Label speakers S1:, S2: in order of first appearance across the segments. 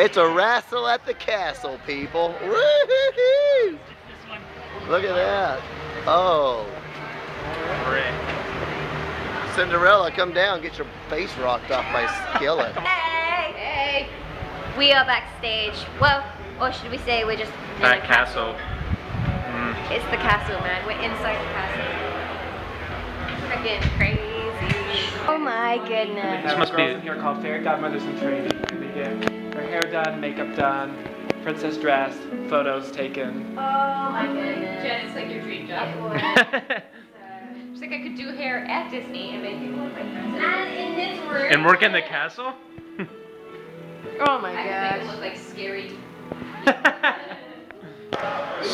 S1: It's a wrestle at the castle, people. Look at that. Oh. Cinderella, come down, get your face rocked off by Skillet.
S2: Hey! Hey! We are backstage. Well, or should we say we're just in
S3: That
S2: the
S3: castle. Mm.
S2: It's the castle, man. We're inside the castle. Freaking crazy. Oh my goodness.
S4: This
S3: must
S4: girls
S3: be-
S4: in here called fairy godmothers in training. They get her hair done, makeup done, princess dressed, photos taken.
S2: Oh my goodness.
S5: Jen, it's like your dream job. She's like, I could do hair at Disney and make people look like princesses.
S2: And in this room.
S3: and work in the castle?
S2: Oh my
S5: I could make
S2: gosh.
S5: it look like scary.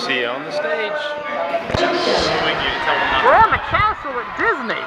S3: See you on the stage.
S1: We're in the castle at Disney.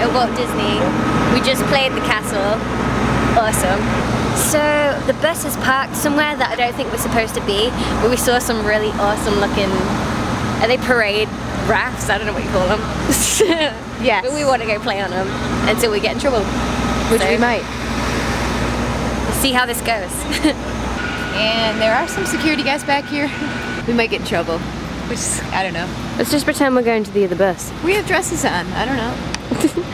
S2: At Walt Disney. We just played the castle. Awesome. So the bus is parked somewhere that I don't think we're supposed to be, but we saw some really awesome looking, are they parade rafts? I don't know what you call them.
S6: Yes.
S2: But we want to go play on them until we get in trouble.
S6: Which
S2: So,
S6: we might.
S2: See how this goes.
S6: And there are some security guys back here. We might get in trouble. Which, I don't know.
S2: Let's just pretend we're going to the other bus.
S6: We have dresses on. I don't know.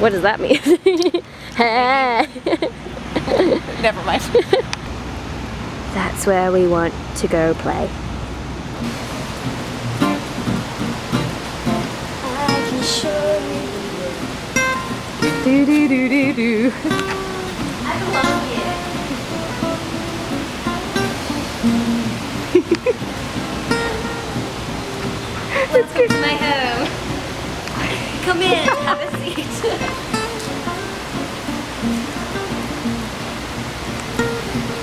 S2: What does that mean?
S6: Never mind.
S2: That's where we want to go play. I can show you.
S6: do do do do do.
S2: I love you. Welcome to my home. Come in, have a seat.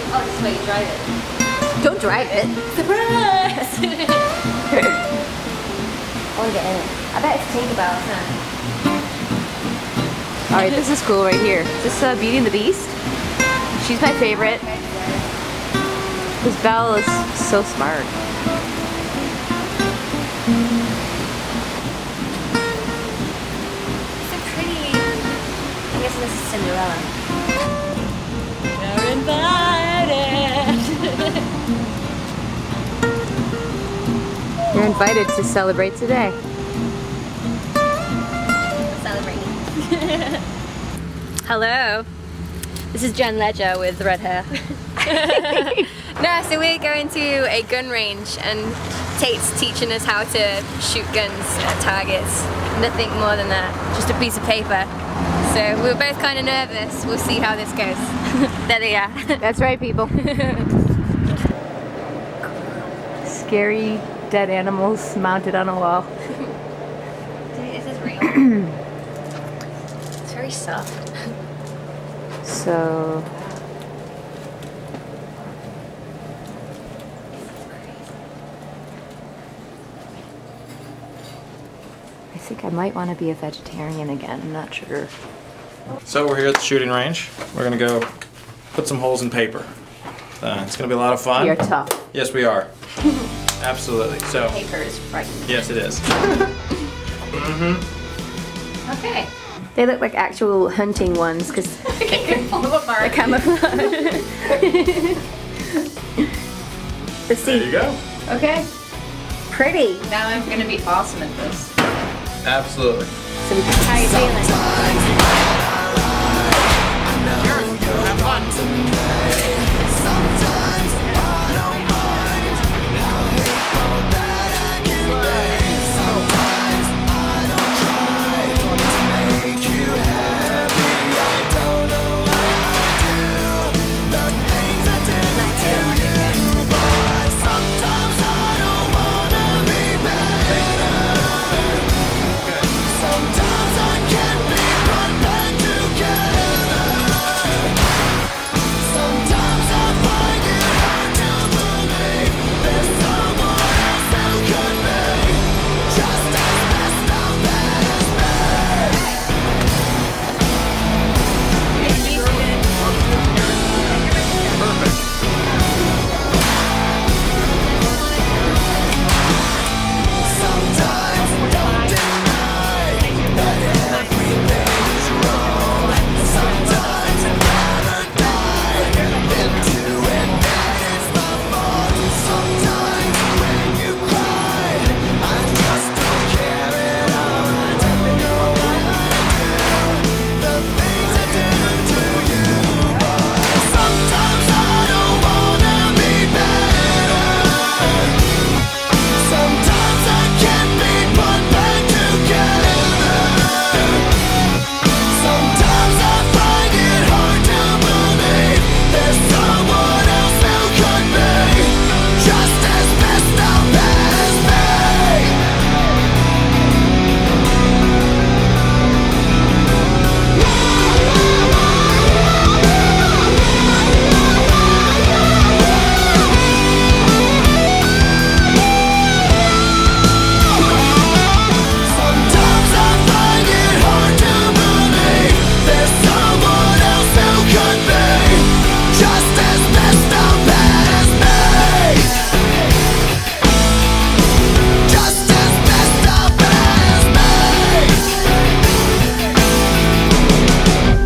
S2: oh, this is you drive it.
S6: Don't drive it.
S2: Surprise! I want to get in it. I bet it's Tinkerbell, huh?
S6: All right, this is cool right here. this uh, Beauty and the Beast? She's my favorite. Because Belle is so smart.
S2: I this is Cinderella. You're invited.
S6: You're invited to celebrate today.
S2: Celebrating. Hello. This is Jen Ledger with red hair. no, so we're going to a gun range and Tate's teaching us how to shoot guns at targets. Nothing more than that, just a piece of paper. So we're both kind of nervous. We'll see how this goes. there they are.
S6: That's right, people. Scary dead animals mounted on a wall.
S2: This is it's very soft.
S6: So I think I might want to be a vegetarian again. I'm not sure.
S7: So we're here at the shooting range. We're gonna go put some holes in paper. Uh, it's gonna be a lot of fun.
S6: We are tough.
S7: Yes, we are. Absolutely. So
S2: Paper is frightening.
S7: yes, it is.
S2: Okay.
S6: They look like actual hunting ones because
S2: All of them are
S6: camouflage. Let's
S7: There you go.
S2: Okay.
S6: Pretty.
S2: Now I'm gonna be awesome at this.
S7: Absolutely.
S6: So we can how you feeling?
S7: to know. Thank